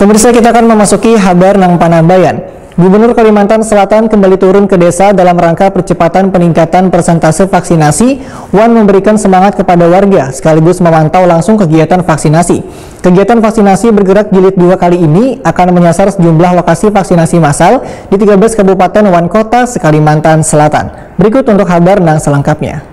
Pemirsa kita akan memasuki Habar Nang Panambayan. Gubernur Kalimantan Selatan kembali turun ke desa dalam rangka percepatan peningkatan persentase vaksinasi. Wan memberikan semangat kepada warga sekaligus memantau langsung kegiatan vaksinasi. Kegiatan vaksinasi bergerak jilid dua kali ini akan menyasar sejumlah lokasi vaksinasi massal di 13 kabupaten Wan Kota, Kalimantan Selatan. Berikut untuk kabar Nang selengkapnya.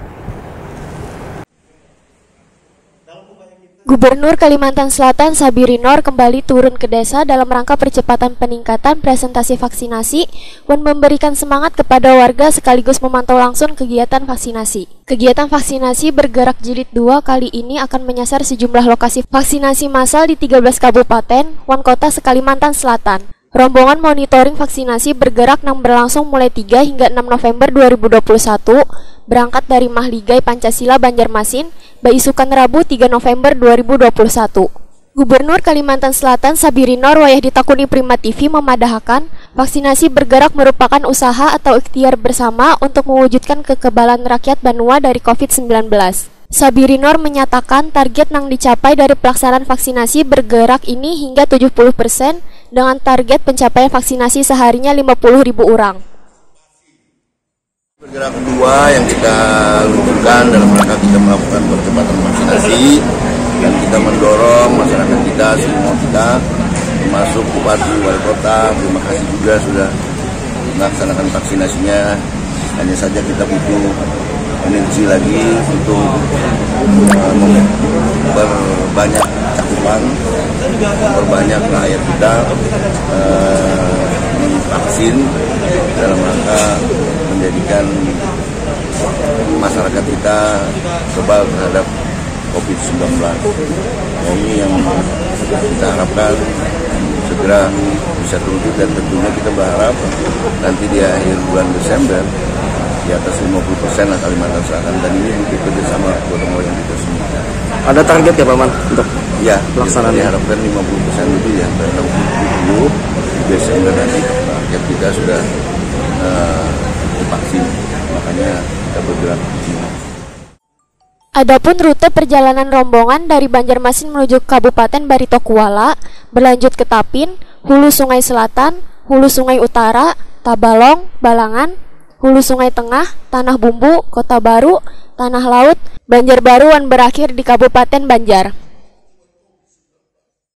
Gubernur Kalimantan Selatan Sabirinor kembali turun ke desa dalam rangka percepatan peningkatan presentasi vaksinasi dan memberikan semangat kepada warga sekaligus memantau langsung kegiatan vaksinasi. Kegiatan vaksinasi bergerak jilid 2 kali ini akan menyasar sejumlah lokasi vaksinasi massal di 13 kabupaten, wan kota sekalimantan Selatan. Rombongan monitoring vaksinasi bergerak yang berlangsung mulai 3 hingga 6 November 2021 berangkat dari Mahligai Pancasila Banjarmasin Baisukan Rabu 3 November 2021. Gubernur Kalimantan Selatan Sabirinor Wayah Ditakuni Prima TV memadahkan vaksinasi bergerak merupakan usaha atau ikhtiar bersama untuk mewujudkan kekebalan rakyat Banua dari COVID-19. Sabirinor menyatakan target yang dicapai dari pelaksanaan vaksinasi bergerak ini hingga 70% dengan target pencapaian vaksinasi seharinya 50.000 orang. Bergerak kedua yang kita luncurkan dalam rangka kita melakukan percepatan vaksinasi dan kita mendorong masyarakat kita, semua kita, termasuk Bupati Wali Kota, terima kasih juga sudah melaksanakan vaksinasinya. Hanya saja kita butuh energi lagi untuk uh, memperbanyak cakupan, memperbanyak rakyat kita uh, vaksin dalam rangka menjadikan masyarakat kita kebal terhadap COVID-19. Nah, ini yang kita harapkan segera bisa terwujud dan tentunya kita berharap nanti di akhir bulan Desember di atas 50 persen lah Kalimantan Selatan dan ini butuh kerjasama gotong royong kita semua. Ada target ya Pak Man untuk ya pelaksanaan diharapkan 50 persen itu ya dalam 70 Desember nanti target kita sudah uh, divaksin makanya kita bergerak di sini. Adapun rute perjalanan rombongan dari Banjarmasin menuju Kabupaten Barito Kuala berlanjut ke Tapin, Hulu Sungai Selatan, Hulu Sungai Utara, Tabalong, Balangan, Hulu Sungai Tengah, Tanah Bumbu, Kota Baru, Tanah Laut, Banjarbaru dan berakhir di Kabupaten Banjar.